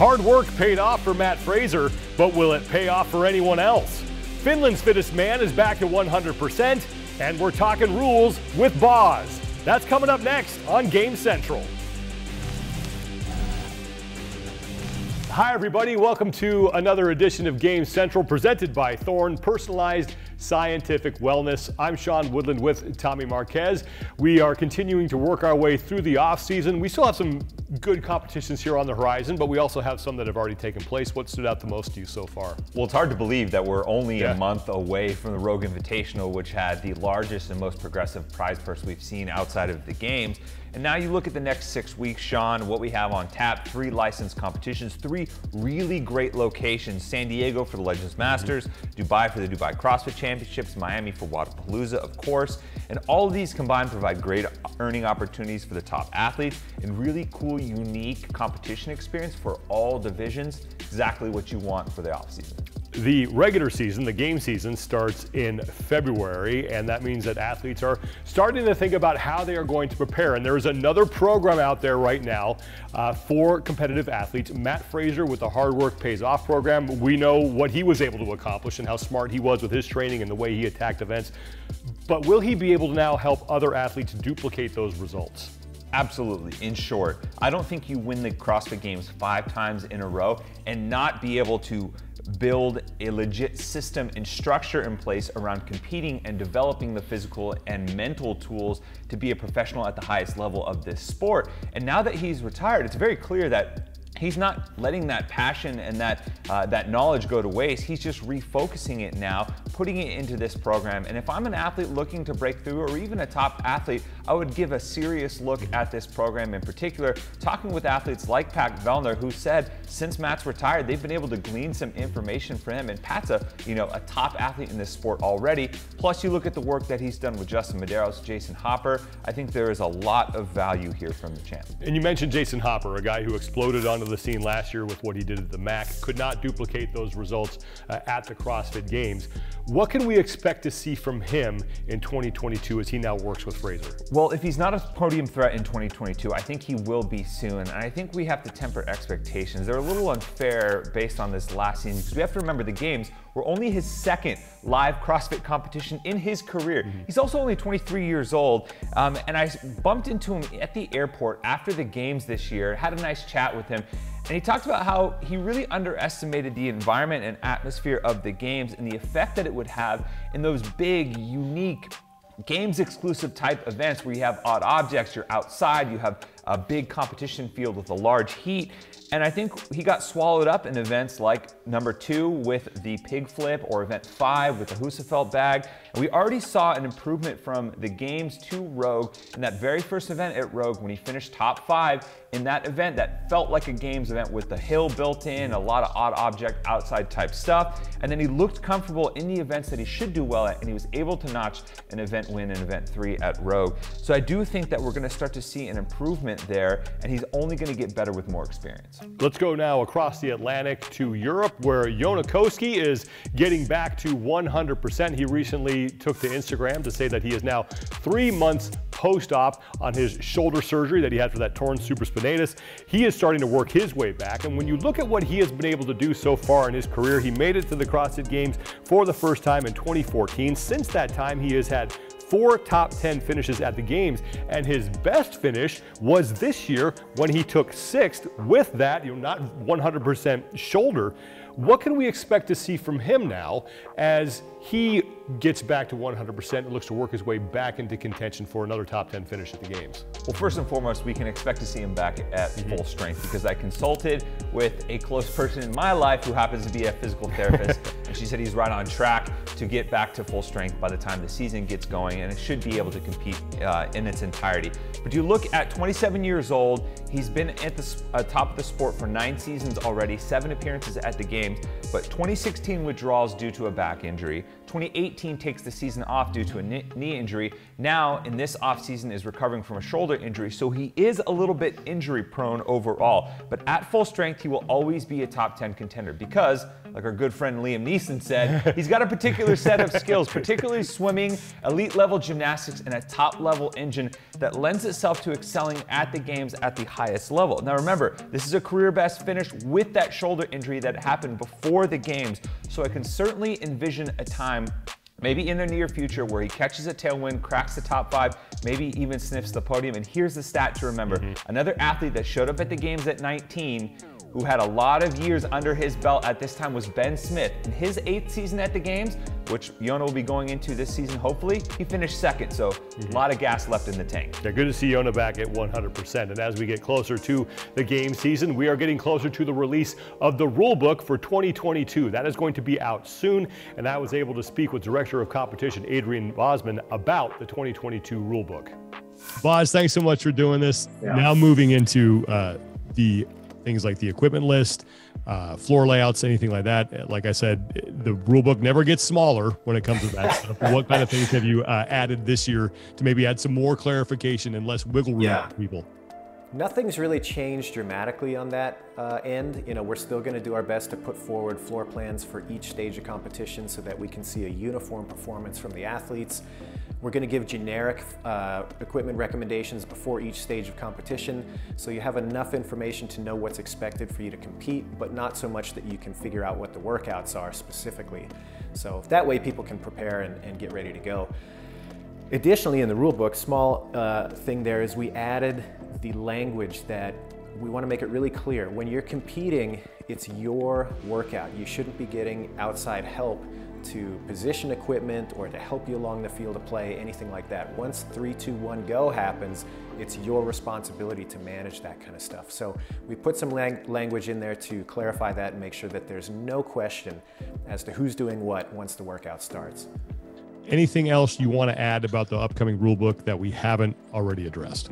Hard work paid off for Mat Fraser, but will it pay off for anyone else? Finland's fittest man is back at 100%, and we're talking rules with Boz. That's coming up next on Game Central. Hi, everybody. Welcome to another edition of Game Central presented by Thorne Personalized Scientific Wellness. I'm Sean Woodland with Tommy Marquez. We are continuing to work our way through the off season. We still have some good competitions here on the horizon, but we also have some that have already taken place. What stood out the most to you so far? Well, it's hard to believe that we're only Yeah. a month away from the Rogue Invitational, which had the largest and most progressive prize purse we've seen outside of the games. And now you look at the next six weeks, Sean, what we have on tap, three licensed competitions, three really great locations. San Diego for the Legends mm-hmm. Masters, Dubai for the Dubai CrossFit Championships, Miami for Wodapalooza, of course. And all of these combined provide great earning opportunities for the top athletes and really cool, unique competition experience for all divisions. Exactly what you want for the offseason. The regular season, the game season, starts in February, and that means that athletes are starting to think about how they are going to prepare. And there is another program out there right now uh, for competitive athletes. Mat Fraser with the Hard Work Pays Off program. We know what he was able to accomplish and how smart he was with his training and the way he attacked events. But will he be able to now help other athletes duplicate those results? Absolutely. In short, I don't think you win the CrossFit Games five times in a row and not be able to build a legit system and structure in place around competing and developing the physical and mental tools to be a professional at the highest level of this sport. And now that he's retired, it's very clear that he's not letting that passion and that uh, that knowledge go to waste. He's just refocusing it now, putting it into this program. And if I'm an athlete looking to break through, or even a top athlete, I would give a serious look at this program in particular. Talking with athletes like Pat Vellner, who said since Mat's retired, they've been able to glean some information from him. And Pat's a you know a top athlete in this sport already. Plus, you look at the work that he's done with Justin Medeiros, Jayson Hopper. I think there is a lot of value here from the champ. And you mentioned Jayson Hopper, a guy who exploded onto the scene last year with what he did at the MAC, could not duplicate those results uh, at the CrossFit Games. What can we expect to see from him in 2022 as he now works with Fraser? Well, if he's not a podium threat in 2022, I think he will be soon. And I think we have to temper expectations. They're a little unfair based on this last season because we have to remember the games were only his second live CrossFit competition in his career. He's also only 23 years old. Um, and I bumped into him at the airport after the games this year, had a nice chat with him. And he talked about how he really underestimated the environment and atmosphere of the games and the effect that it would have in those big, unique, games exclusive type events where you have odd objects, you're outside, you have a big competition field with a large heat. And I think he got swallowed up in events like number two with the pig flip or event five with the Husafell bag. And we already saw an improvement from the games to Rogue in that very first event at Rogue when he finished top five in that event that felt like a games event with the hill built in, a lot of odd object outside type stuff. And then he looked comfortable in the events that he should do well at and he was able to notch an event win in event three at Rogue. So I do think that we're gonna start to see an improvement there and he's only gonna get better with more experience. Let's go now across the Atlantic to Europe, where Jonne Koski is getting back to 100%. He recently took to Instagram to say that he is now three months post-op on his shoulder surgery that he had for that torn supraspinatus. He is starting to work his way back, and when you look at what he has been able to do so far in his career, he made it to the CrossFit Games for the first time in 2014. Since that time, he has had four top 10 finishes at the games, and his best finish was this year when he took sixth with that, you know, not 100% shoulder. What can we expect to see from him now as he gets back to 100% and looks to work his way back into contention for another top 10 finish at the games? Well, first and foremost, we can expect to see him back at full strength because I consulted with a close person in my life who happens to be a physical therapist, and she said he's right on track to get back to full strength by the time the season gets going, and it should be able to compete uh, in its entirety. But you look at 27 years old, he's been at the uh, top of the sport for nine seasons already, seven appearances at the games, but 2016 withdrawals due to a back injury, 2018 takes the season off due to a knee injury. Now, in this offseason, is recovering from a shoulder injury, so he is a little bit injury prone overall. But at full strength, he will always be a top 10 contender because like our good friend Liam Neeson said, he's got a particular set of skills, particularly swimming, elite level gymnastics, and a top level engine that lends itself to excelling at the games at the highest level. Now remember, this is a career best finish with that shoulder injury that happened before the games, so I can certainly envision a time maybe in the near future where he catches a tailwind, cracks the top five, maybe even sniffs the podium. And here's the stat to remember. Mm -hmm. Another athlete that showed up at the games at 19 who had a lot of years under his belt at this time was Ben Smith. In his eighth season at the games, which Jonne will be going into this season, hopefully, he finished second. So mm -hmm. a mm-hmm. lot of gas left in the tank. Yeah, good to see Jonne back at 100%. And as we get closer to the game season, we are getting closer to the release of the rule book for 2022. That is going to be out soon. And I was able to speak with Director of Competition Adrian Bozman about the 2022 rule book. Boz, thanks so much for doing this. Yeah. Now moving into uh, the things like the equipment list, uh, floor layouts, anything like that. Like I said, the rule book never gets smaller when it comes to that stuff. What kind of things have you uh, added this year to maybe add some more clarification and less wiggle room yeah. for people? Nothing's really changed dramatically on that uh, end. You know, we're still going to do our best to put forward floor plans for each stage of competition so that we can see a uniform performance from the athletes. We're going to give generic uh, equipment recommendations before each stage of competition so you have enough information to know what's expected for you to compete, but not so much that you can figure out what the workouts are specifically. So that way people can prepare and, and get ready to go. Additionally, in the rule book, small uh, thing there is we added the language that we want to make it really clear. When you're competing, it's your workout. You shouldn't be getting outside help to position equipment or to help you along the field of play, anything like that. Once three, two, one, go happens, it's your responsibility to manage that kind of stuff. So we put some lang language in there to clarify that and make sure that there's no question as to who's doing what once the workout starts. Anything else you want to add about the upcoming rulebook that we haven't already addressed?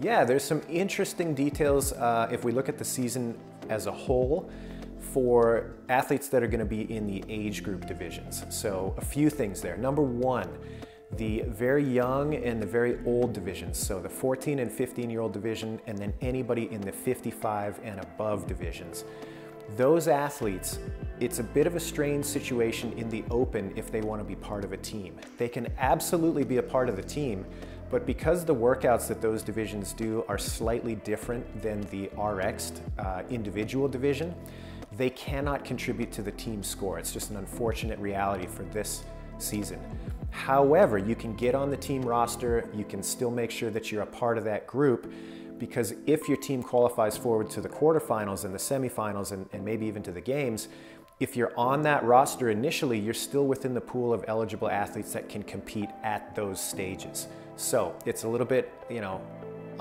Yeah, there's some interesting details uh, if we look at the season as a whole for athletes that are going to be in the age group divisions. So a few things there. Number one, the very young and the very old divisions. So the 14 and 15 year old division and then anybody in the 55 and above divisions. Those athletes, it's a bit of a strange situation in the open if they want to be part of a team. They can absolutely be a part of the team, but because the workouts that those divisions do are slightly different than the RX uh, individual division, they cannot contribute to the team score. It's just an unfortunate reality for this season. However, you can get on the team roster, you can still make sure that you're a part of that group because if your team qualifies forward to the quarterfinals and the semifinals and, and maybe even to the games, if you're on that roster initially, you're still within the pool of eligible athletes that can compete at those stages. So it's a little bit, you know,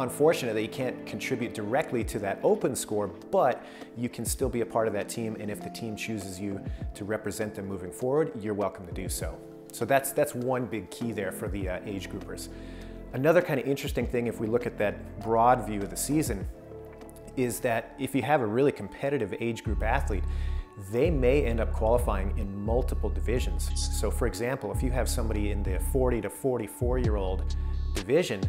unfortunate that you can't contribute directly to that open score, but you can still be a part of that team. And if the team chooses you to represent them moving forward, you're welcome to do so. So that's, that's one big key there for the uh, age groupers. Another kind of interesting thing, if we look at that broad view of the season, is that if you have a really competitive age group athlete, they may end up qualifying in multiple divisions. So for example, if you have somebody in the 40 to 44 year old division,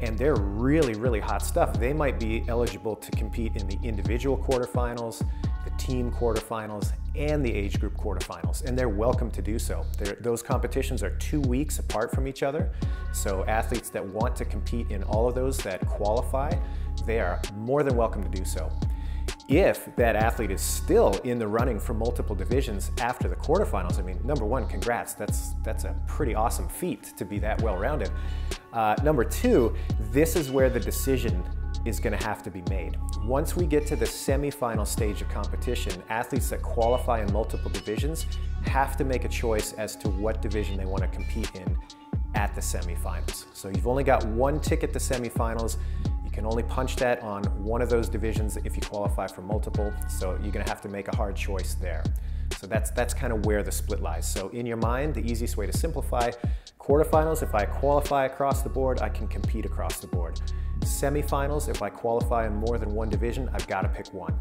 and they're really, really hot stuff. They might be eligible to compete in the individual quarterfinals, the team quarterfinals, and the age group quarterfinals, and they're welcome to do so. They're, those competitions are two weeks apart from each other, so athletes that want to compete in all of those that qualify, they are more than welcome to do so. If that athlete is still in the running for multiple divisions after the quarterfinals, I mean, number one, congrats. That's, that's a pretty awesome feat to be that well-rounded. Uh, number two, this is where the decision is going to have to be made. Once we get to the semifinal stage of competition, athletes that qualify in multiple divisions have to make a choice as to what division they want to compete in at the semifinals. So you've only got one ticket to semifinals. You can only punch that on one of those divisions if you qualify for multiple. So you're going to have to make a hard choice there. So that's, that's kind of where the split lies. So in your mind, the easiest way to simplify, quarterfinals, if I qualify across the board, I can compete across the board. Semifinals, if I qualify in more than one division, I've got to pick one.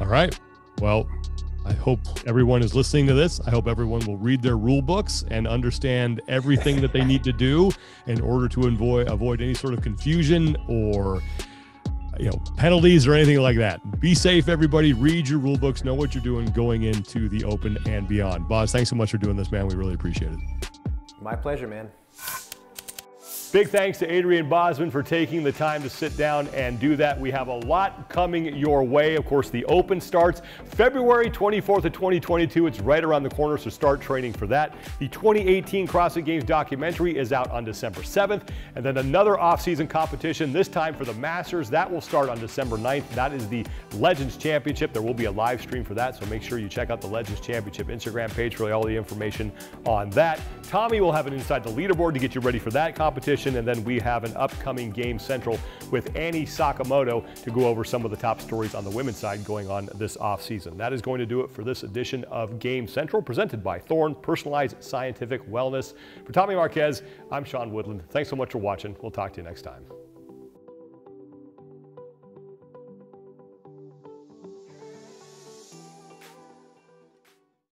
All right. Well, I hope everyone is listening to this. I hope everyone will read their rule books and understand everything that they need to do in order to avoid avoid any sort of confusion or you know penalties or anything like that. Be safe, everybody. Read your rule books. Know what you're doing going into the Open and beyond. Boz, thanks so much for doing this, man. We really appreciate it. My pleasure, man. Big thanks to Adrian Bozman for taking the time to sit down and do that. We have a lot coming your way. Of course, the Open starts February 24th of 2022. It's right around the corner, so start training for that. The 2018 CrossFit Games documentary is out on December 7th. And then another off-season competition, this time for the Masters. That will start on December 9th. That is the Legends Championship. There will be a live stream for that, so make sure you check out the Legends Championship Instagram page for all the information on that. Tommy will have an inside the leaderboard to get you ready for that competition edition. And then we have an upcoming Game Central with Annie Sakamoto to go over some of the top stories on the women's side going on this offseason. That is going to do it for this edition of Game Central, presented by Thorne Personalized Scientific Wellness. For Tommy Marquez, I'm Sean Woodland. Thanks so much for watching. We'll talk to you next time.